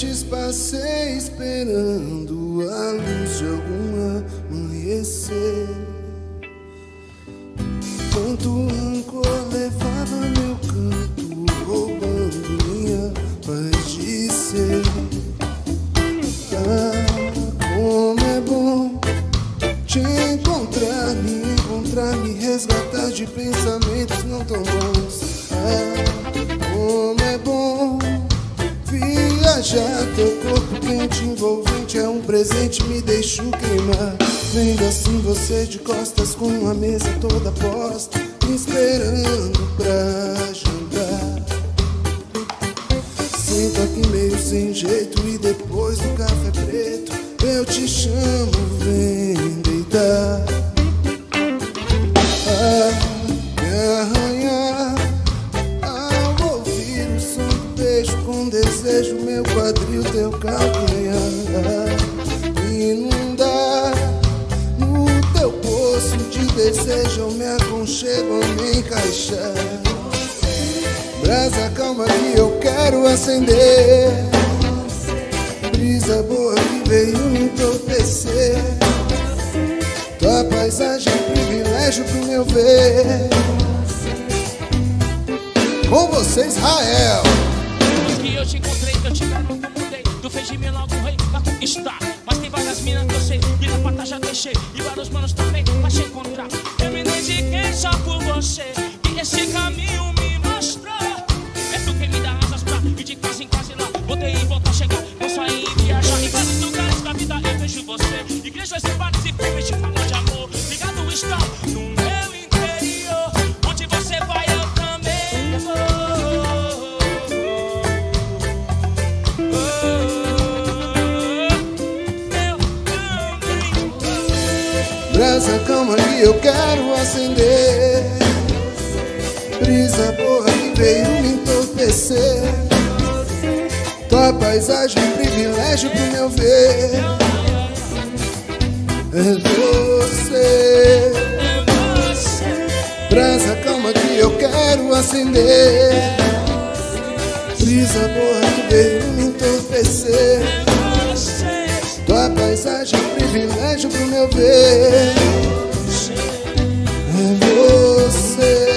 noites passei esperando a luz de algum amanhecer. Quanto rancor levava meu canto, roubando minha paz de ser. Ah, como é bom te encontrar, me encontrar, me resgatar de pensamentos não tão bons. Ah, quente, envolvente é um presente, me deixo queimar. Vendo assim você de costas com a mesa toda posta, me esperando pra jantar. Sinto aqui meio sem jeito e depois do café preto eu te chamo, vem deitar. Com desejo, meu quadril, teu calcanhar. Inundar no teu poço de desejo, eu me aconchego a me encaixar. Brasa calma que eu quero acender. Brisa boa que veio me entorpecer. Tua paisagem é privilégio pro meu ver. Com você, Israel. Que eu te encontrei, eu te garanto mudei. Tu fez de mim logo rei pra conquistar. Mas tem várias minas que eu sei, e na pata já deixei. E vários manos também pra te encontrar. Eu me dediquei só por você. E esse caminho me mostrou. É tu quem me dá asas pra ir de casa em casa e lá. Botei e voltar a chegar. Vou sair e viajar. Em vários lugares da vida eu vejo você. Igrejas e bares e filmes de fama Brasa calma que eu quero acender. Brisa boa que veio me entorpecer. Tua paisagem é privilégio pro meu ver. É você. Brasa calma que eu quero acender. Brisa boa que veio me entorpecer paisagem, privilégio pro meu ver. É você.